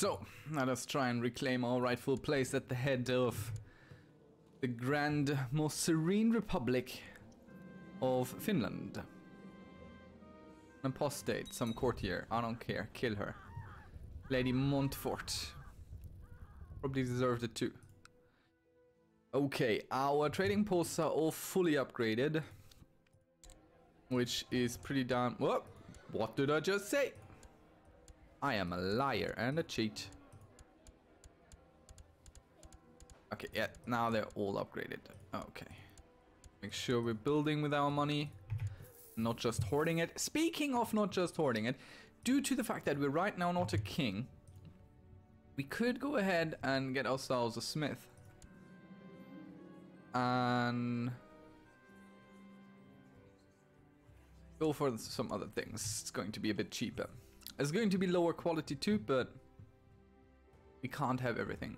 So, let us try and reclaim our rightful place at the head of the grand, most serene republic of Finland. An apostate, some courtier, I don't care, kill her. Lady Montfort. Probably deserved it too. Okay, our trading posts are all fully upgraded. Which is pretty damn... Whoa! What did I just say? I am a liar and a cheat. Okay, yeah, now they're all upgraded. Okay. Make sure we're building with our money, not just hoarding it. Speaking of not just hoarding it, due to the fact that we're right now not a king, we could go ahead and get ourselves a smith. And go for some other things. It's going to be a bit cheaper. It's going to be lower quality too, but we can't have everything.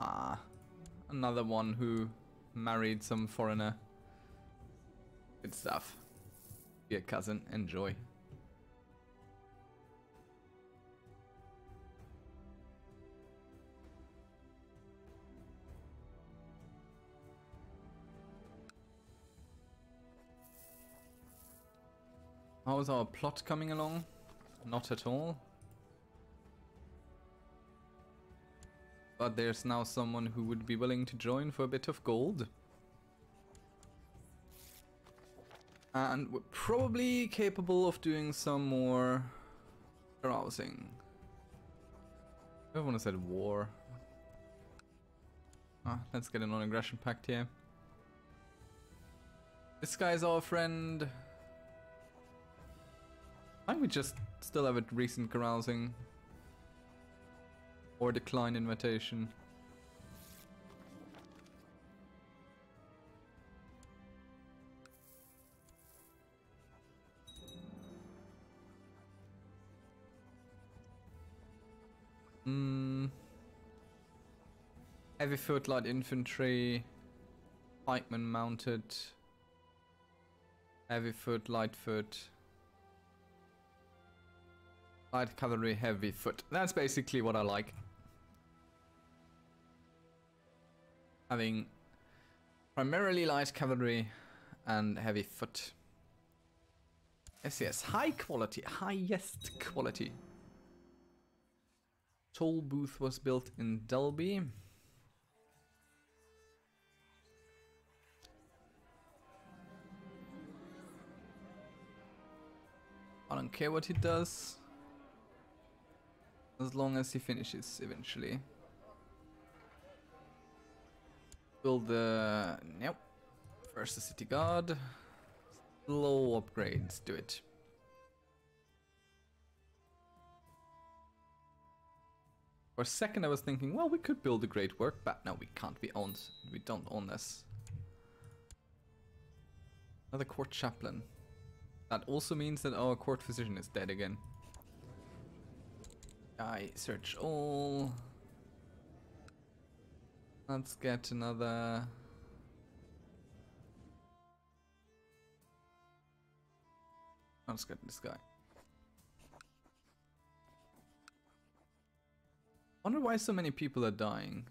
Ah, another one who married some foreigner. Good stuff. Dear cousin, enjoy. How is our plot coming along? Not at all. But there's now someone who would be willing to join for a bit of gold. And we're probably capable of doing some more carousing. Everyone said war. Ah, let's get a non-aggression pact here. This guy's our friend. Don't we just still have a recent carousing? Or decline invitation. Hmm. Heavy foot, light infantry, pikeman mounted, heavy foot, light foot. Light cavalry, heavy foot. That's basically what I like. Having primarily light cavalry and heavy foot. Yes, yes, high quality, highest quality. Toll booth was built in Delby. I don't care what he does. As long as he finishes eventually. Build the... Nope. First the city guard. Slow upgrades, do it. For a second I was thinking, well, we could build a great work, but no, we can't. We own, we don't own this. Another court chaplain. That also means that our court physician is dead again. I search all. Let's get another. Let's get this guy. Wonder why so many people are dying.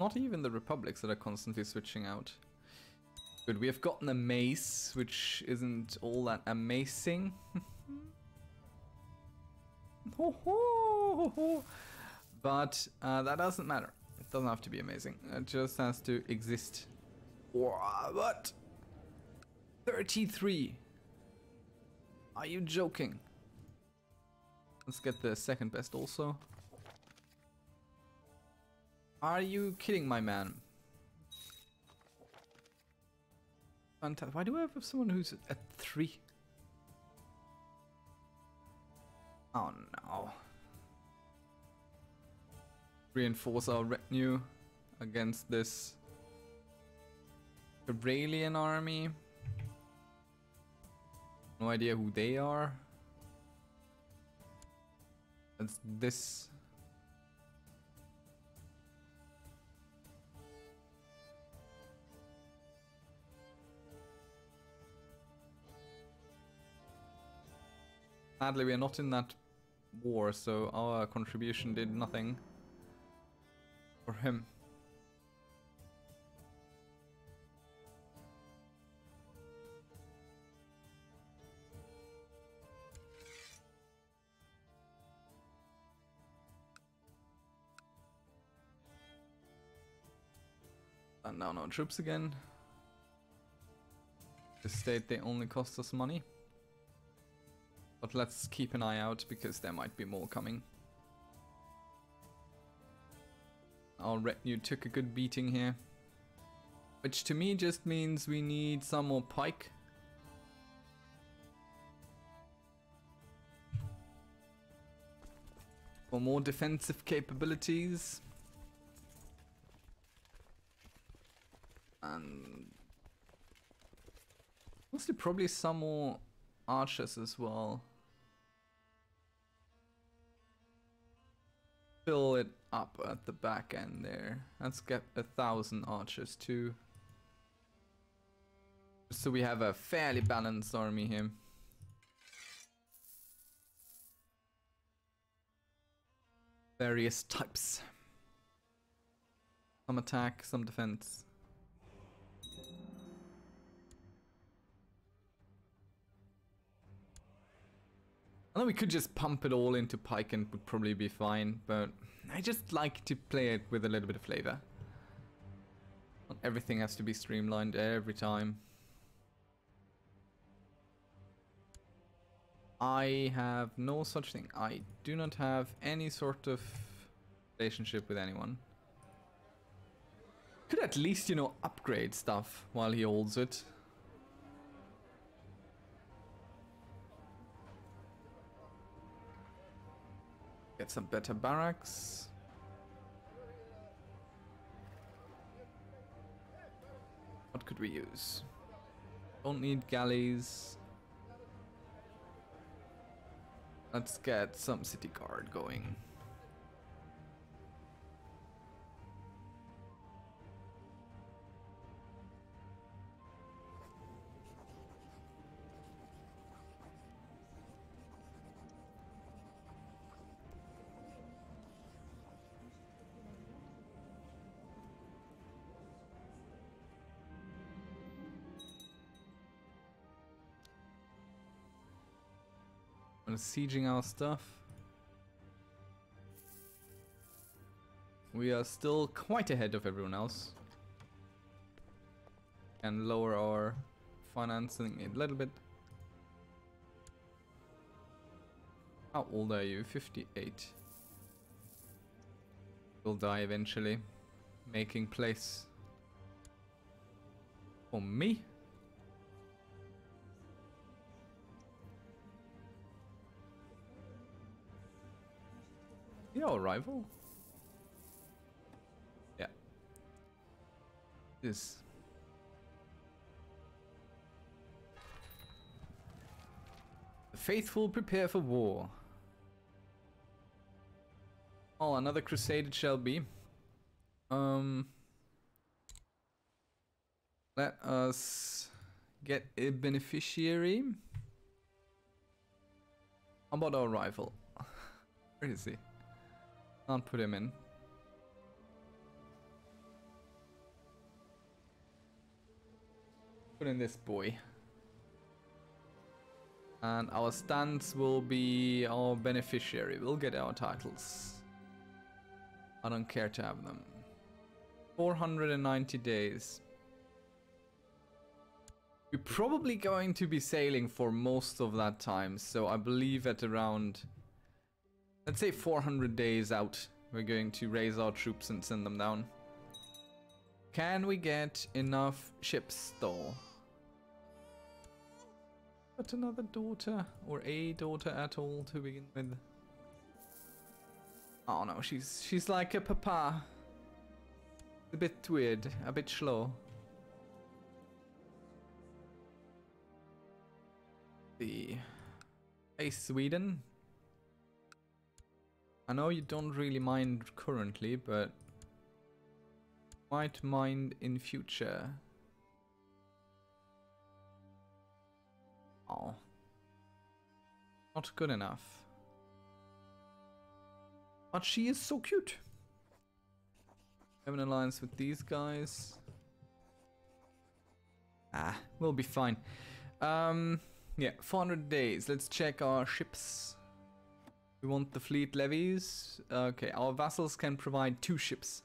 Not even the republics that are constantly switching out. Good, we have gotten a mace, which isn't all that amazing. but uh, that doesn't matter. It doesn't have to be amazing. It just has to exist. What? 33. Are you joking? Let's get the second best also. Are you kidding, my man? Fantastic. Why do I have someone who's at 3? Oh no. Reinforce our retinue against this Cabralian army. No idea who they are. That's this. Sadly, we are not in that war, so our contribution did nothing for him. And now no troops again. The state they only cost us money. But let's keep an eye out because there might be more coming. Our retinue took a good beating here. Which to me just means we need some more pike. For more defensive capabilities. And mostly probably some more archers as well. Fill it up at the back end there. Let's get a thousand archers too. So we have a fairly balanced army here. Various types. Some attack, some defense. I know we could just pump it all into Pike and would probably be fine, but I just like to play it with a little bit of flavor. Not everything has to be streamlined every time. I have no such thing. I do not have any sort of relationship with anyone. Could at least, you know, upgrade stuff while he holds it. Get some better barracks. What could we use? Don't need galleys. Let's get some city guard going. Sieging our stuff. We are still quite ahead of everyone else. And lower our financing a little bit. How old are you? 58. Will die eventually. Making place. For me? Your rival? Yeah. This. The faithful prepare for war. Oh, another crusade it shall be. Um, let us get a beneficiary. How about our rival? Where is he? Put him in. Put in this boy. And our stance will be our beneficiary. We'll get our titles. I don't care to have them. 490 days. We're probably going to be sailing for most of that time, so I believe at around Let's say 400 days out, we're going to raise our troops and send them down. Can we get enough ships though? But another daughter, or a daughter at all to begin with. Oh no, she's she's like a papa. A bit weird, a bit slow. The Hey Sweden, I know you don't really mind currently, but might mind in future. Oh. Not good enough. But she is so cute. Have an alliance with these guys. Ah, we'll be fine. Um, yeah, 400 days. Let's check our ships. We want the fleet levies. Okay, our vassals can provide two ships.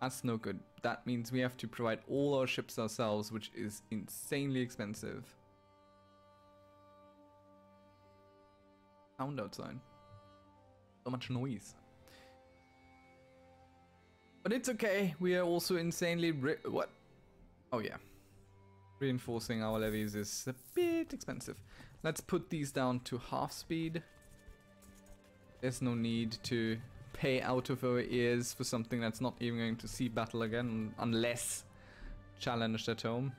That's no good. That means we have to provide all our ships ourselves, which is insanely expensive. Sound outside. So much noise. But it's okay. We are also insanely what? Oh yeah. Reinforcing our levies is a bit expensive. Let's put these down to half speed. There's no need to pay out of our ears for something that's not even going to see battle again unless challenged at home.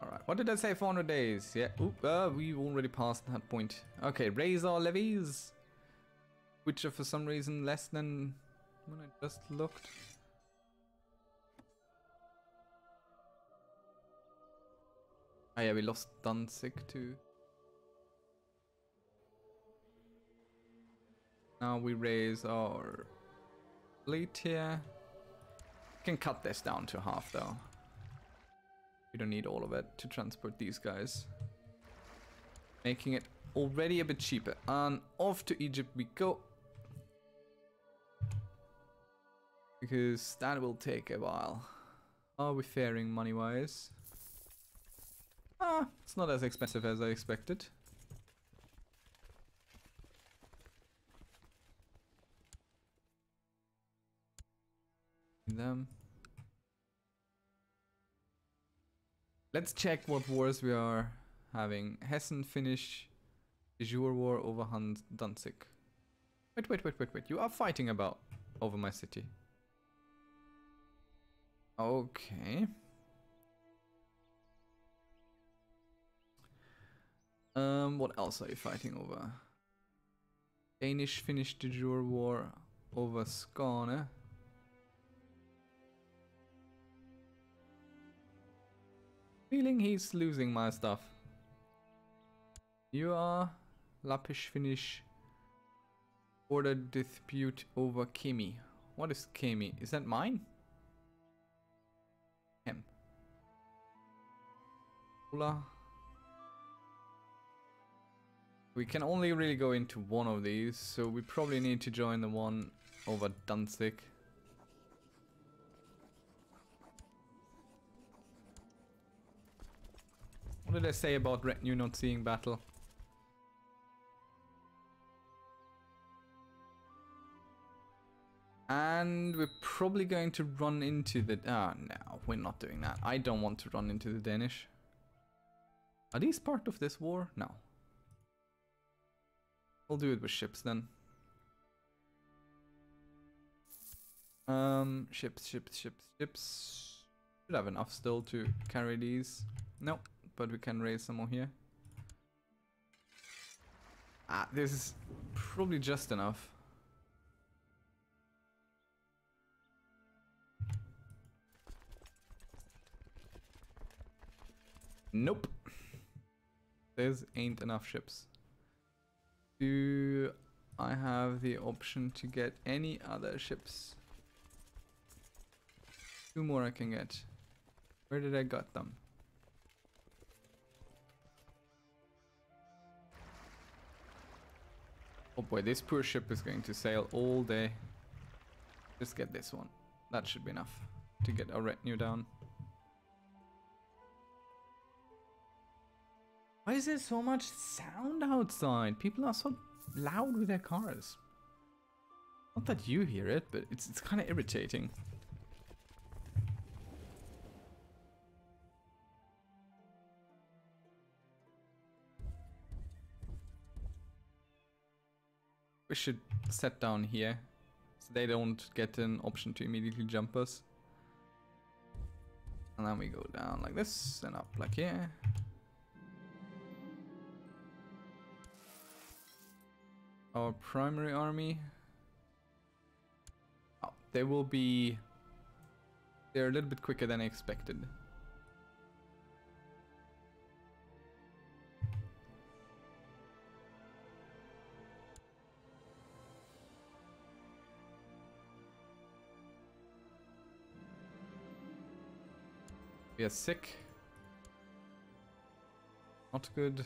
Alright, what did I say? 400 days. Yeah, Oop, uh, we've already passed that point. Okay, raise our levies. Which are for some reason less than when I just looked. Oh yeah, we lost Danzig too. Now we raise our fleet here. Can cut this down to half though. We don't need all of it to transport these guys. Making it already a bit cheaper. And off to Egypt we go. Because that will take a while. Are we faring money-wise? Ah, it's not as expensive as I expected. Them. Let's check what wars we are having. Hessen finish the Jure war over Hans Danzig. Wait, wait, wait, wait, wait. You are fighting about over my city. Okay. Um, what else are you fighting over? Danish finished the war over Skåne. Feeling he's losing my stuff. You are Lappish finish border dispute over Kemi. What is Kemi? Is that mine? Him. Hola. We can only really go into one of these, so we probably need to join the one over Danzig. What did I say about retinue not seeing battle? And we're probably going to run into the... Ah, oh, no, we're not doing that. I don't want to run into the Danish. Are these part of this war? No. We'll do it with ships then. Um, ships, ships, ships, ships. Should have enough still to carry these. Nope, but we can raise some more here. Ah, this is probably just enough. Nope. There's ain't enough ships. Do I have the option to get any other ships? Two more I can get. Where did I got them? Oh boy, this poor ship is going to sail all day. Just get this one. That should be enough to get our retinue down. Why is there so much sound outside? People are so loud with their cars. Not that you hear it, but it's, it's kind of irritating. We should set down here, so they don't get an option to immediately jump us. And then we go down like this and up like here. Our primary army. Uh, oh, there will be They're a little bit quicker than I expected. We are sick. Not good.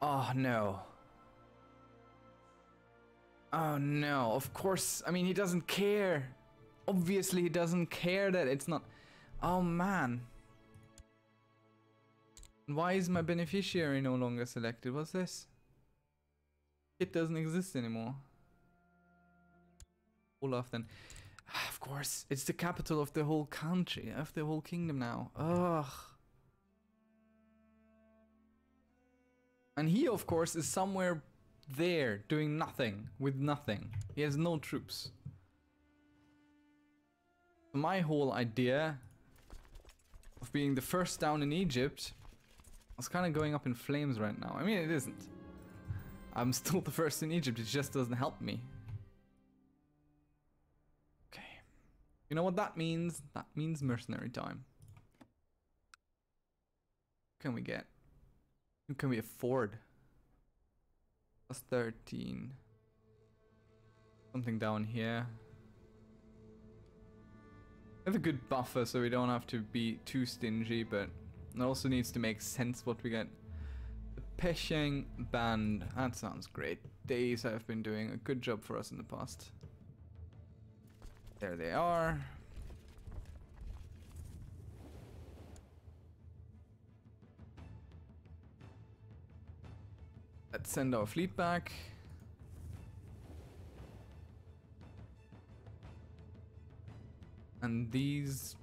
Oh no. Oh no, of course. I mean, he doesn't care. Obviously, he doesn't care that it's not. Oh man. Why is my beneficiary no longer selected? What's this? It doesn't exist anymore. Olaf then. Ah, of course, it's the capital of the whole country, of the whole kingdom now. Ugh. And he, of course, is somewhere there doing nothing with nothing. He has no troops. My whole idea of being the first down in Egypt is kind of going up in flames right now. I mean, it isn't. I'm still the first in Egypt, it just doesn't help me. Okay. You know what that means? That means mercenary time. Can we get? Who can we afford? Plus 13. Something down here. We have a good buffer so we don't have to be too stingy, but it also needs to make sense what we get. The Pecheneg Band. That sounds great. Days have been doing a good job for us in the past. There they are. Let's send our fleet back. And these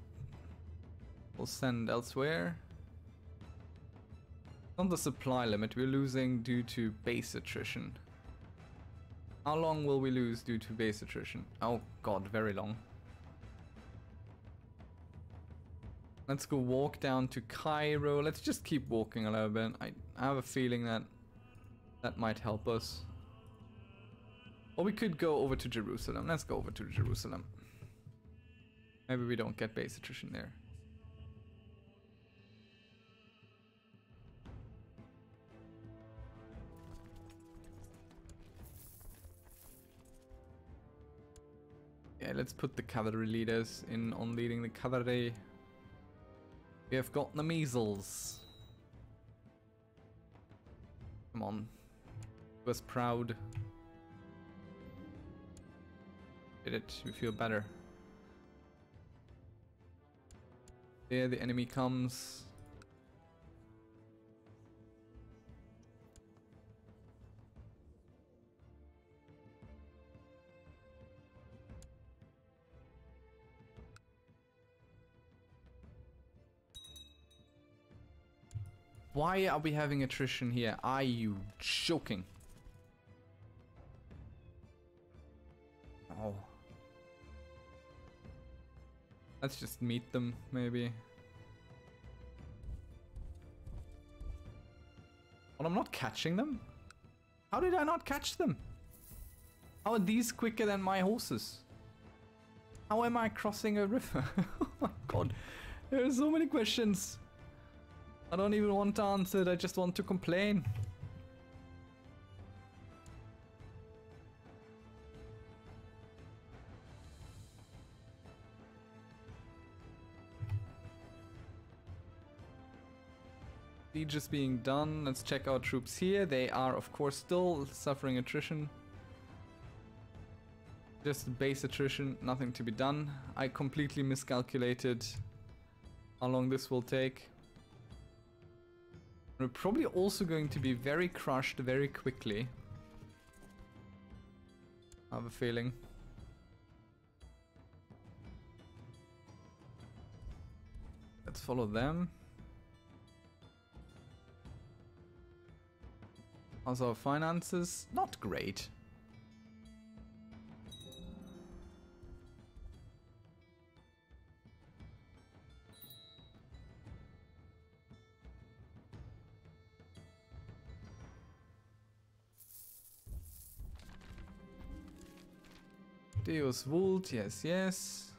we'll send elsewhere. On the supply limit, we're losing due to base attrition. How long will we lose due to base attrition? Oh god, very long. Let's go walk down to Cairo. Let's just keep walking a little bit. I have a feeling that that might help us. Or we could go over to Jerusalem. Let's go over to Jerusalem. Maybe we don't get base attrition there. Yeah, let's put the cavalry leaders in on leading the cavalry. We have got the measles. Come on, was proud. Did it? We feel better. There the enemy comes. Why are we having attrition here? Are you joking? Oh. Let's just meet them, maybe. Well, I'm not catching them. How did I not catch them? How are these quicker than my horses? How am I crossing a river? oh my god. There are so many questions. I don't even want to answer, I just want to complain. Is being done. Let's check our troops here. They are, of course, still suffering attrition. Just base attrition, nothing to be done. I completely miscalculated how long this will take. We're probably also going to be very crushed very quickly. I have a feeling. Let's follow them. Our finances? Not great. Deus Vult, yes, yes.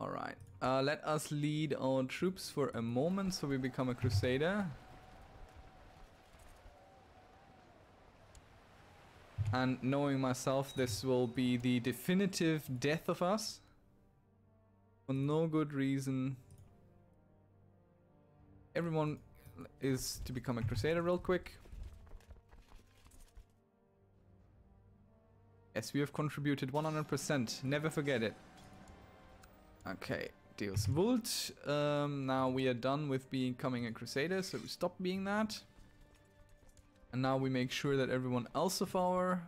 Alright, uh, let us lead our troops for a moment so we become a crusader. And knowing myself, this will be the definitive death of us. For no good reason. Everyone is to become a crusader real quick. Yes, we have contributed 100%. Never forget it. Okay, Deus Vult. Um, now we are done with becoming a crusader, so we stop being that. And now we make sure that everyone else of our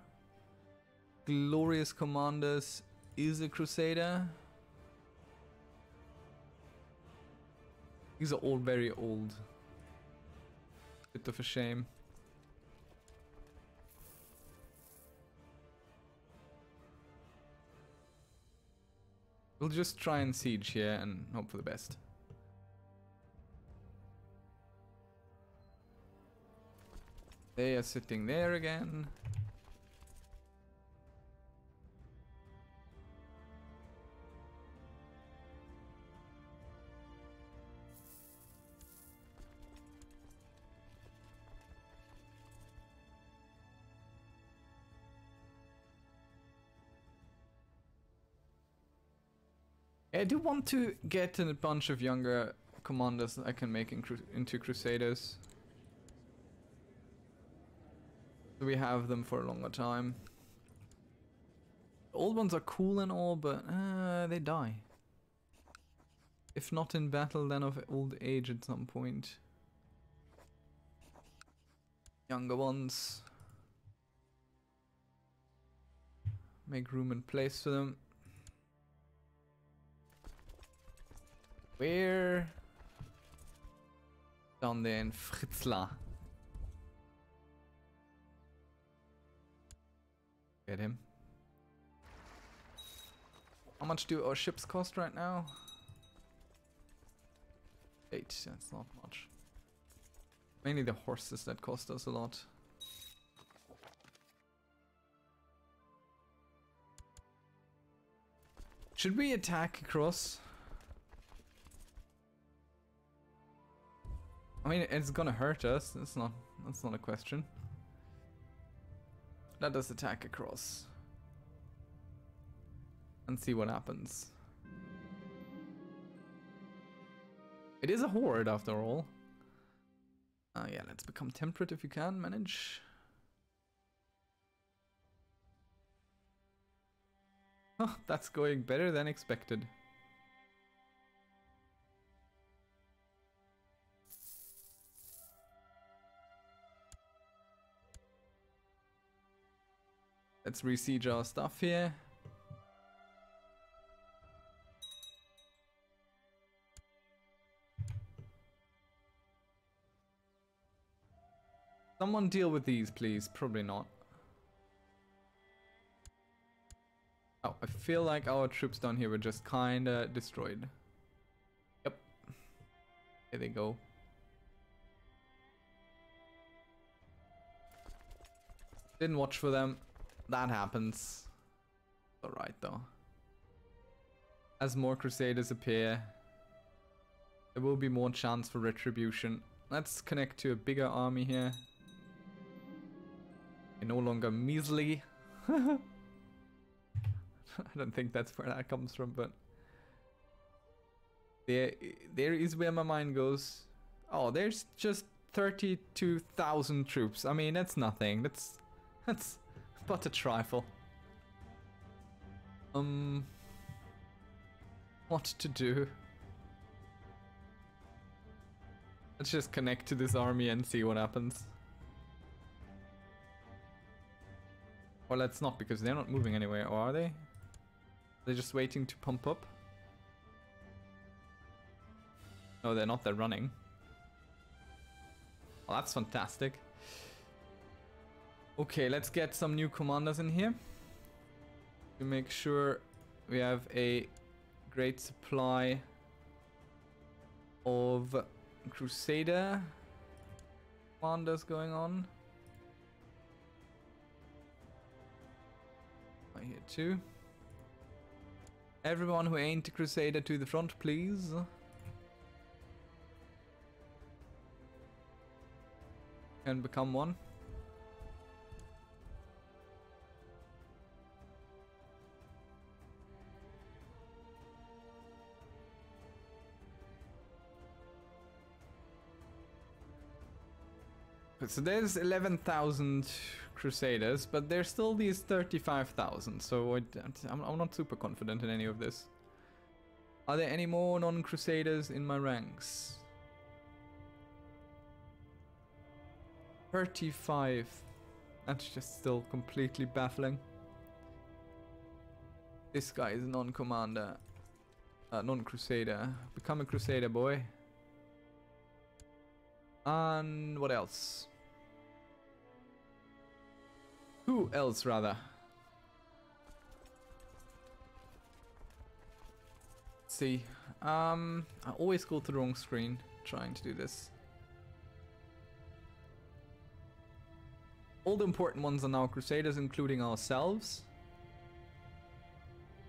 glorious commanders is a crusader. These are all very old. Bit of a shame. We'll just try and siege here and hope for the best. They are sitting there again. I do want to get a bunch of younger commanders that I can make in cru into Crusaders. We have them for a longer time. Old ones are cool and all, but uh, they die. If not in battle, then of old age at some point. Younger ones. Make room and place for them. Where? Down there in Fritzlar. Get him. How much do our ships cost right now? Eight, that's not much. Mainly the horses that cost us a lot. Should we attack across? I mean, it's gonna hurt us. That's not. That's not a question. Let us attack across. And see what happens. It is a horde after all. Uh, yeah, let's become temperate if you can manage. Oh, that's going better than expected. Let's resiege our stuff here. Someone deal with these, please. Probably not. Oh, I feel like our troops down here were just kinda destroyed. Yep. Here they go. Didn't watch for them. That happens. Alright though. As more crusaders appear, there will be more chance for retribution. Let's connect to a bigger army here. You're no longer measly. I don't think that's where that comes from, but there, there is where my mind goes. Oh, there's just 32,000 troops. I mean, that's nothing. That's, that's, but a trifle. Um... What to do? Let's just connect to this army and see what happens. Or let's not, because they're not moving anywhere, or are they? They're just waiting to pump up? No, they're not, they're running. Well, that's fantastic. Okay, let's get some new commanders in here. To make sure we have a great supply of Crusader commanders going on. Right here too. Everyone who ain't a crusader to the front, please. Can become one. So there's 11,000 Crusaders, but there's still these 35,000, so I, I'm, I'm not super confident in any of this. Are there any more non-Crusaders in my ranks? 35. That's just still completely baffling. This guy is a non-commander. Uh, non-crusader. Become a crusader, boy. And what else? Who else, rather? Let's see. Um, I always go to the wrong screen trying to do this. All the important ones are now Crusaders, including ourselves.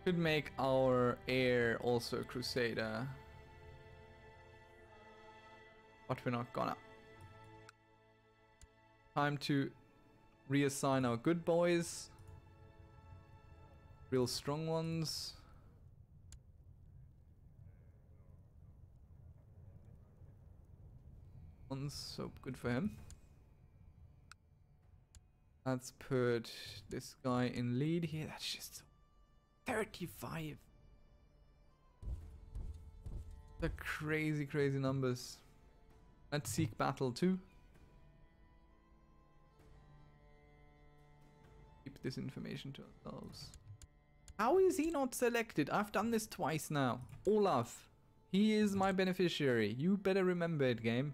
Could make our heir also a Crusader. But we're not gonna. Time to reassign our good boys. Real strong ones. One's so good for him. Let's put this guy in lead here. That's just 35. The crazy, crazy numbers. Let's seek battle too. This information to ourselves. How is he not selected? I've done this twice now. Olaf. He is my beneficiary. You better remember it, game.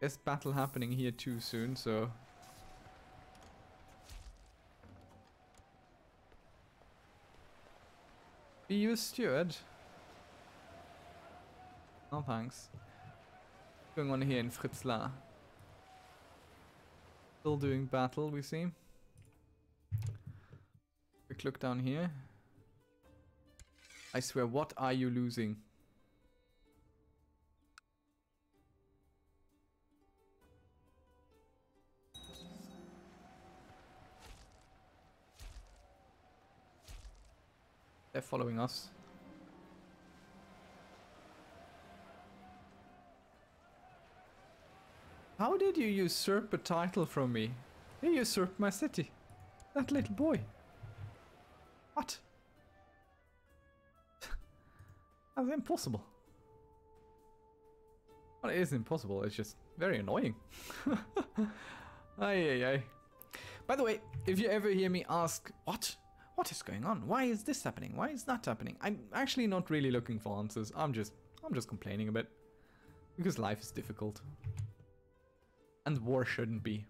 There's battle happening here too soon, so... Be you a steward? No thanks. Going on here in Fritzlar. Still doing battle, we see. Quick look down here. I swear, what are you losing? They're following us. How did you usurp a title from me? You usurped my city. That little boy. What? That's impossible. Well, it is impossible, it's just very annoying. ay, ay, ay. By the way, if you ever hear me ask, what? What is going on? Why is this happening? Why is that happening? I'm actually not really looking for answers. I'm just, I'm just complaining a bit. Because life is difficult. And war shouldn't be.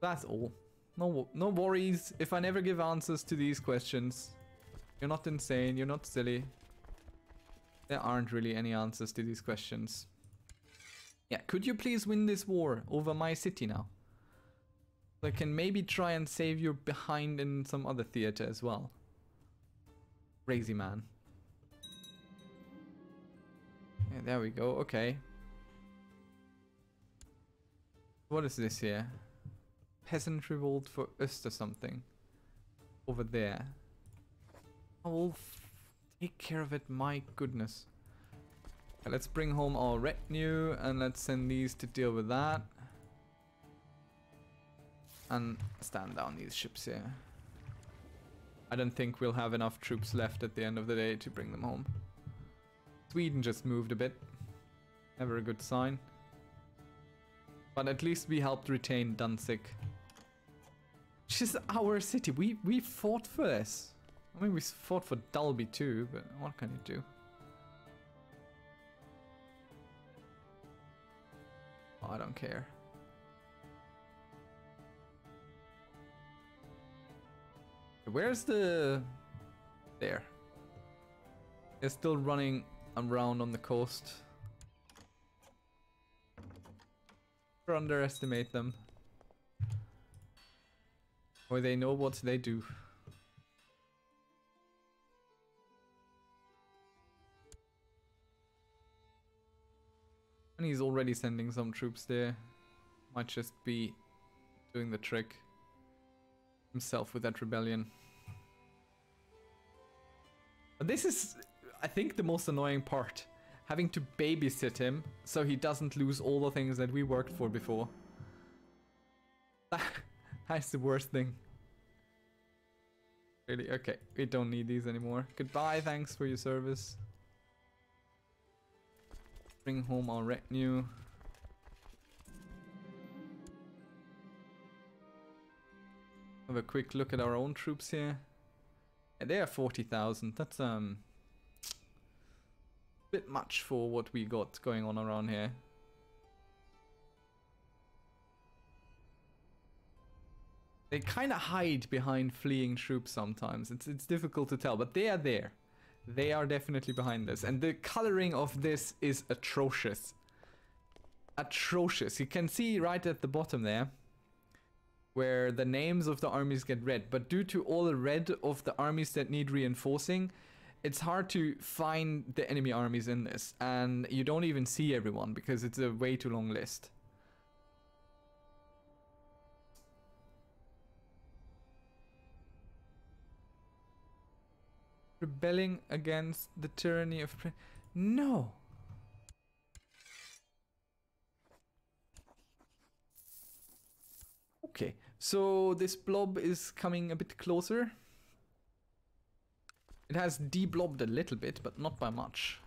That's all. No, no worries if I never give answers to these questions. You're not insane, you're not silly. There aren't really any answers to these questions. Yeah, could you please win this war over my city now? I can maybe try and save you behind in some other theater as well. Crazy man. Yeah, there we go, okay. What is this here? Peasant revolt for us or something. Over there. I will take care of it, my goodness. Okay, let's bring home our retinue and let's send these to deal with that. And stand down these ships here. I don't think we'll have enough troops left at the end of the day to bring them home. Sweden just moved a bit. Never a good sign. But at least we helped retain Danzig. Which is our city. We we fought for this. I mean, we fought for Dalby too, but what can you do? Oh, I don't care. Where's the... There. They're still running around on the coast. Underestimate them. Or they know what they do. And he's already sending some troops there. Might just be doing the trick himself with that rebellion. But this is, I think, the most annoying part. Having to babysit him so he doesn't lose all the things that we worked for before. That's the worst thing. Really? Okay, we don't need these anymore. Goodbye, thanks for your service. Bring home our retinue. Have a quick look at our own troops here. Yeah, they are 40,000. That's um bit much for what we got going on around here. They kind of hide behind fleeing troops sometimes. It's it's difficult to tell, but they are there. They are definitely behind this. And the coloring of this is atrocious. Atrocious. You can see right at the bottom there where the names of the armies get red. But due to all the red of the armies that need reinforcing, it's hard to find the enemy armies in this. And you don't even see everyone because it's a way too long list. rebelling against the tyranny of no okay so this blob is coming a bit closer it has deblobbed a little bit but not by much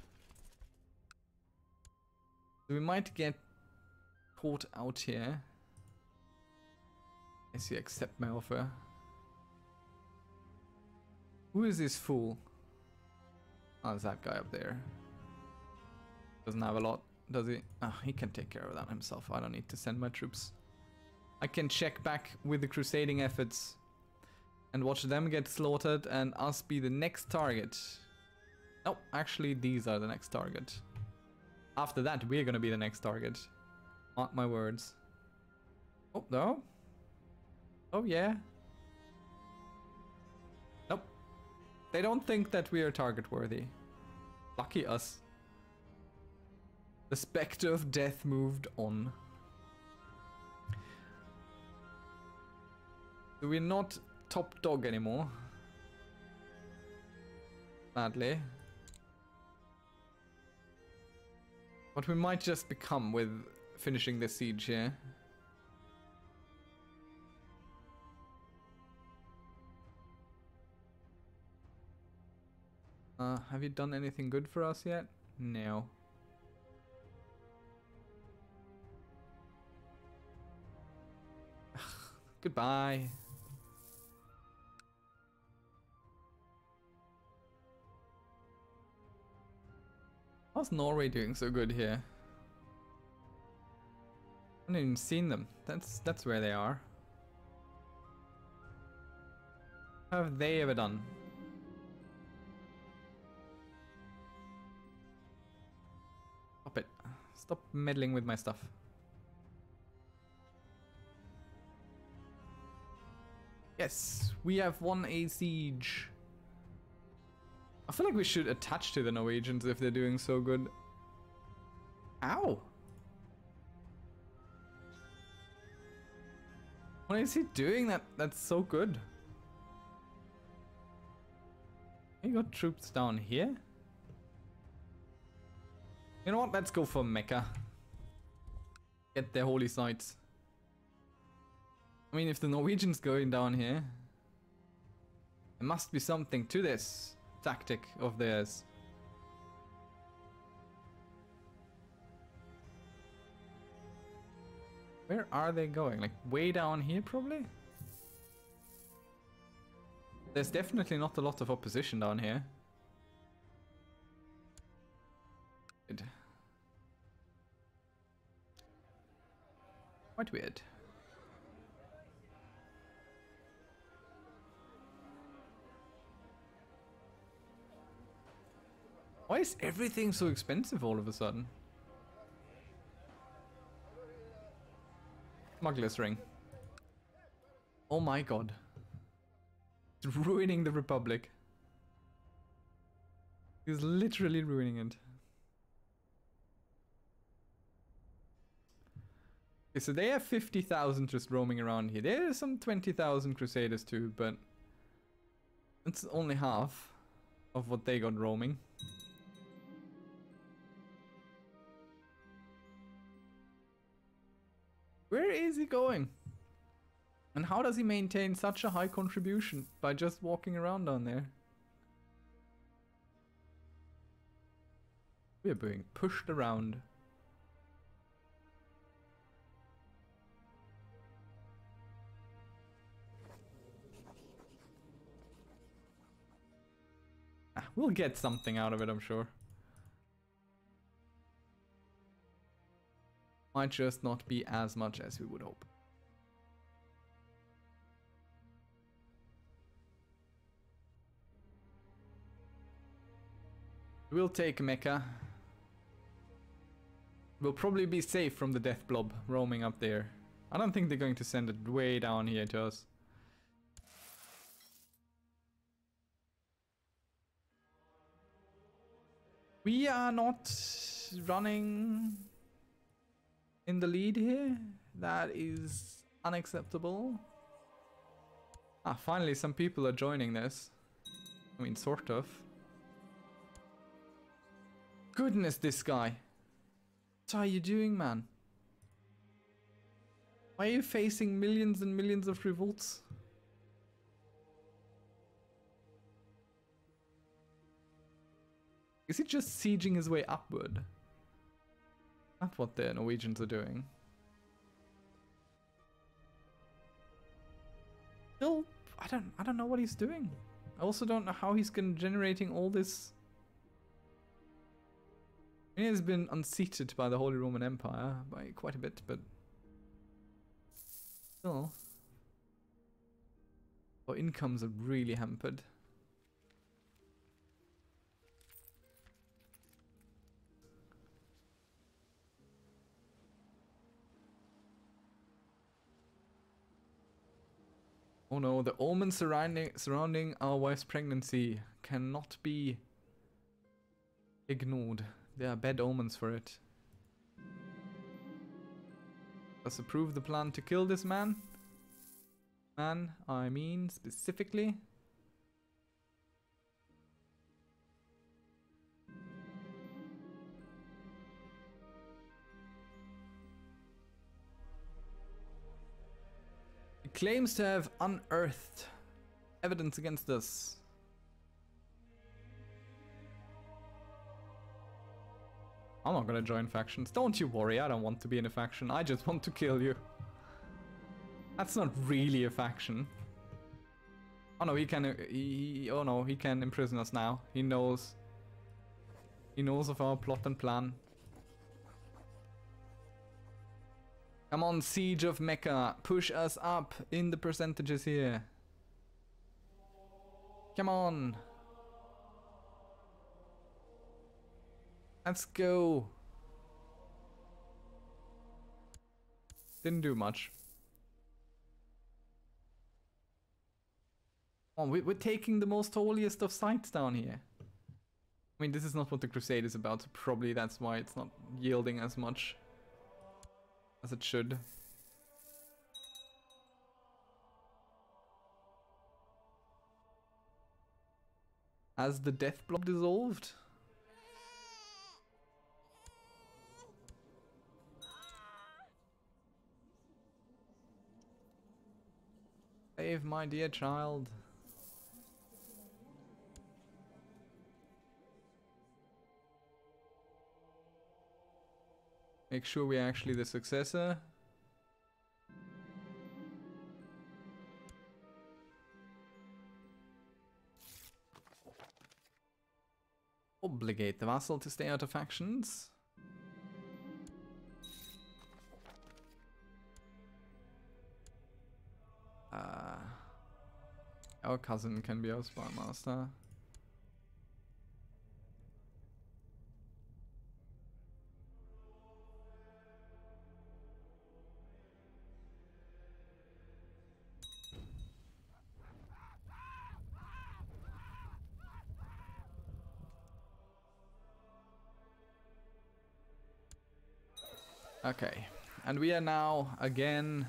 so we might get caught out here As you accept my offer who is this fool? Oh, it's that guy up there. Doesn't have a lot, does he? Oh, he can take care of that himself. I don't need to send my troops. I can check back with the crusading efforts and watch them get slaughtered and us be the next target. Oh, actually, these are the next target. After that, we're gonna be the next target. Mark my words. Oh, no. Oh, yeah. Nope. They don't think that we are target worthy. Lucky us. The specter of death moved on. So we're not top dog anymore. Sadly. What we might just become with finishing this siege here. Uh, have you done anything good for us yet? No. Goodbye. Norway doing so good here? I haven't even seen them. That's that's where they are. How have they ever done? Stop it. Stop meddling with my stuff. Yes, we have won a siege. I feel like we should attach to the Norwegians if they're doing so good. Ow! What is he doing that that's so good? You got troops down here? You know what? Let's go for Mecca. Get their holy sites. I mean, if the Norwegians going down here, there must be something to this tactic of theirs. Where are they going? Like way down here probably? There's definitely not a lot of opposition down here. Quite weird. Why is everything so expensive all of a sudden? Smuggler's ring. Oh my god. It's ruining the Republic. He's literally ruining it. Okay, so they have 50,000 just roaming around here. There's some 20,000 Crusaders too, but it's only half of what they got roaming. Where is he going? And how does he maintain such a high contribution by just walking around down there? We are being pushed around. Ah, we'll get something out of it, I'm sure. Might just not be as much as we would hope. We'll take Mecca. We'll probably be safe from the death blob roaming up there. I don't think they're going to send it way down here to us. We are not running in the lead here. That is unacceptable. Ah, finally some people are joining this. I mean, sort of. Goodness, this guy. What are you doing, man? Why are you facing millions and millions of revolts? Is he just sieging his way upward? That's what the Norwegians are doing. Still, I don't, I don't know what he's doing. I also don't know how he's generating all this. He has been unseated by the Holy Roman Empire by quite a bit, but still, our incomes are really hampered. Oh no, the omens surrounding, surrounding our wife's pregnancy cannot be ignored. There are bad omens for it. Does approve the plan to kill this man? Man, I mean specifically. Claims to have unearthed evidence against us. I'm not gonna join factions. Don't you worry, I don't want to be in a faction. I just want to kill you. That's not really a faction. Oh no, he can... Uh, he, oh no, he can imprison us now. He knows. He knows of our plot and plan. Come on, Siege of Mecca. Push us up in the percentages here. Come on. Let's go. Didn't do much. Oh, we're taking the most holiest of sites down here. I mean, this is not what the crusade is about, so probably that's why it's not yielding as much as it should. As the death blob dissolved? Save my dear child. Make sure we're actually the successor. Obligate the vassal to stay out of factions. Uh, our cousin can be our spy master. Okay. And we are now, again,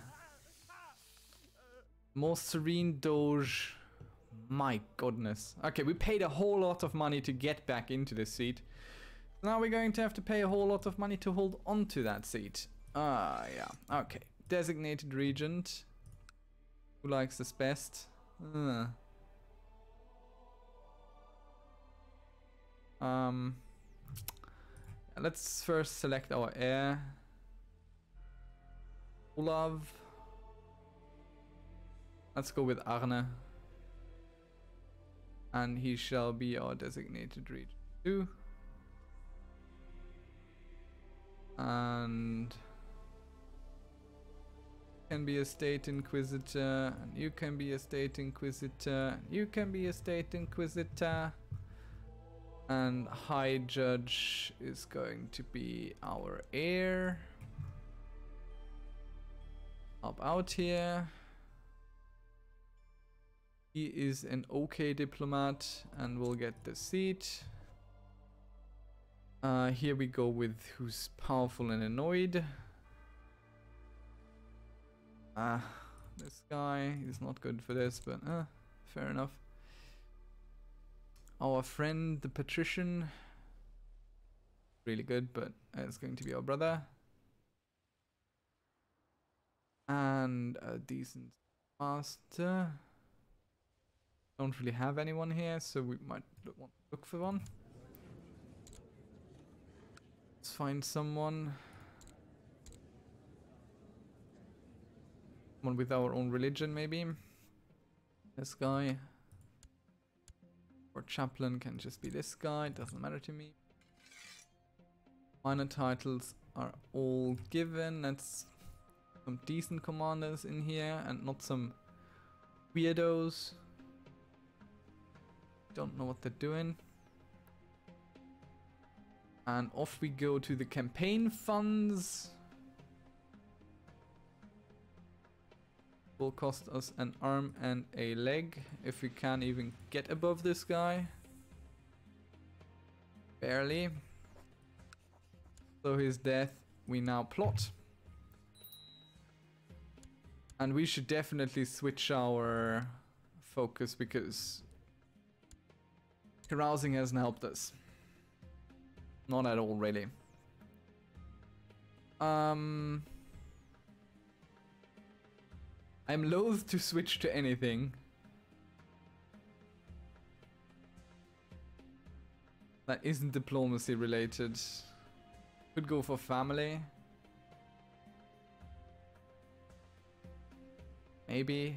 more serene Doge. My goodness. Okay, we paid a whole lot of money to get back into this seat. Now we're going to have to pay a whole lot of money to hold on to that seat. Ah, yeah. Okay. Designated regent. Who likes this best? Uh. Um, let's first select our heir. Olav. Let's go with Arne. And he shall be our designated too. And can be a state inquisitor, and you can be a state inquisitor, you can be a state inquisitor. And High Judge is going to be our heir. Up out here. He is an okay diplomat and will get the seat. Uh, here we go with who's powerful and annoyed. Ah, this guy is not good for this, but uh, fair enough. Our friend, the patrician, really good, but it's going to be our brother. And a decent master. Don't really have anyone here, so we might want to look for one. Let's find someone. Someone with our own religion, maybe. This guy. Or chaplain can just be this guy, doesn't matter to me. Minor titles are all given. That's some decent commanders in here and not some weirdos. Don't know what they're doing. And off we go to the campaign funds. Will cost us an arm and a leg if we can even get above this guy. Barely. So his death we now plot. And we should definitely switch our focus because carousing hasn't helped us. Not at all, really. Um, I'm loath to switch to anything. That isn't diplomacy related. Could go for family. Maybe.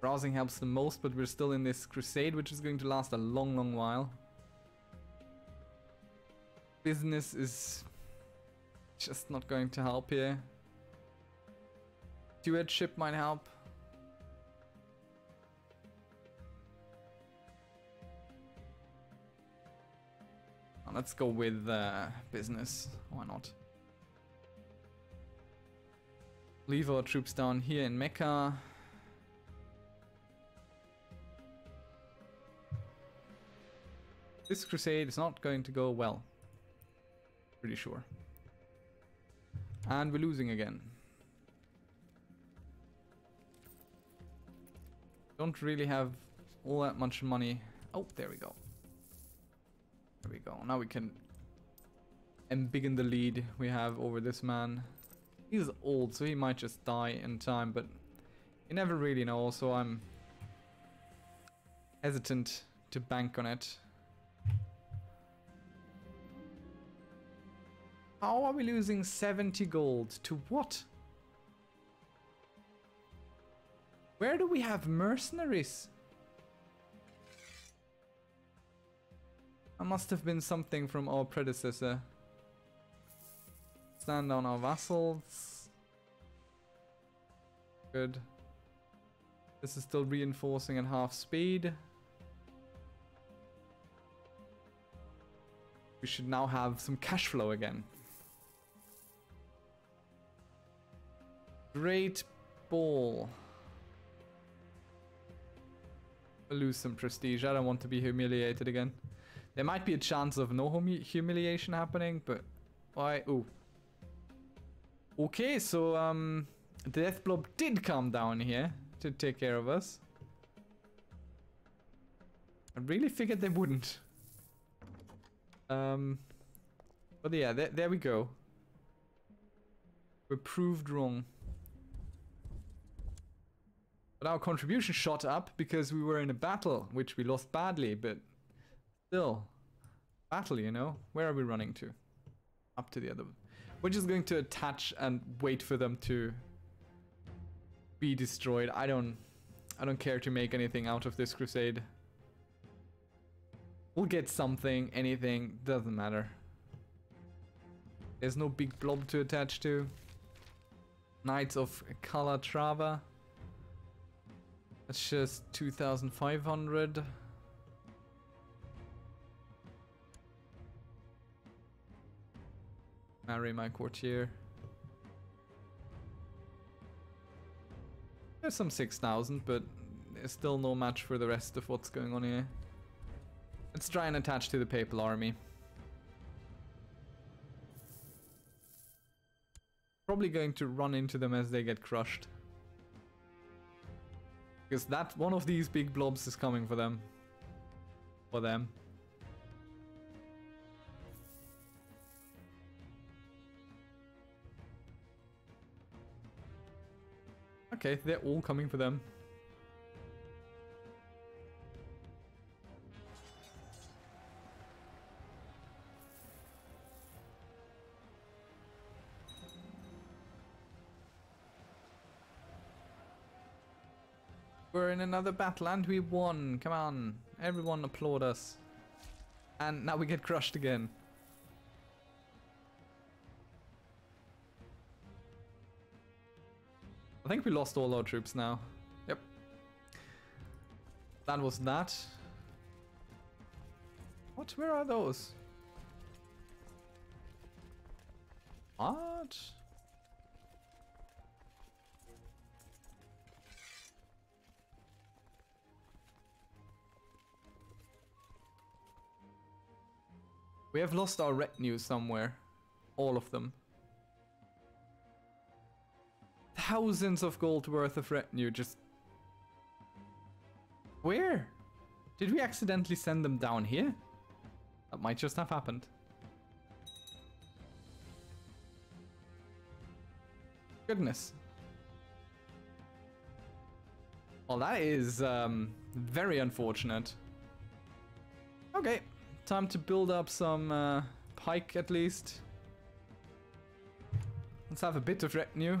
Browsing helps the most, but we're still in this crusade, which is going to last a long, long while. Business is just not going to help here. Stewardship might help. let's go with uh, business. Why not? Leave our troops down here in Mecca. This crusade is not going to go well. Pretty sure. And we're losing again. Don't really have all that much money. Oh, there we go. There we go. Now we can embiggen the lead we have over this man. He's old, so he might just die in time, but you never really know, so I'm hesitant to bank on it. How are we losing 70 gold? To what? Where do we have mercenaries? That must have been something from our predecessor. Stand on our vassals. Good. This is still reinforcing at half speed. We should now have some cash flow again. Great ball. lose some prestige. I don't want to be humiliated again. There might be a chance of no humi humiliation happening, but Why? Ooh. Okay, so um, the death blob did come down here to take care of us. I really figured they wouldn't. Um, but yeah, there, there we go. We're proved wrong. But our contribution shot up because we were in a battle, which we lost badly, but still. Battle, you know? Where are we running to? Up to the other. We're just going to attach and wait for them to be destroyed. I don't I don't care to make anything out of this crusade. We'll get something, anything, doesn't matter. There's no big blob to attach to. Knights of Calatrava. That's just 2,500. Marry my courtier. There's some 6,000, but there's still no match for the rest of what's going on here. Let's try and attach to the papal army. Probably going to run into them as they get crushed. Because that one of these big blobs is coming for them. For them. Okay, they're all coming for them. We're in another battle and we won. Come on. Everyone applaud us. And now we get crushed again. Think we lost all our troops now. Yep. That was that. What? Where are those? What? We have lost our retinue somewhere. All of them. Thousands of gold worth of retinue just... Where? Did we accidentally send them down here? That might just have happened. Goodness. Well, that is um, very unfortunate. Okay. Time to build up some uh, pike at least. Let's have a bit of retinue.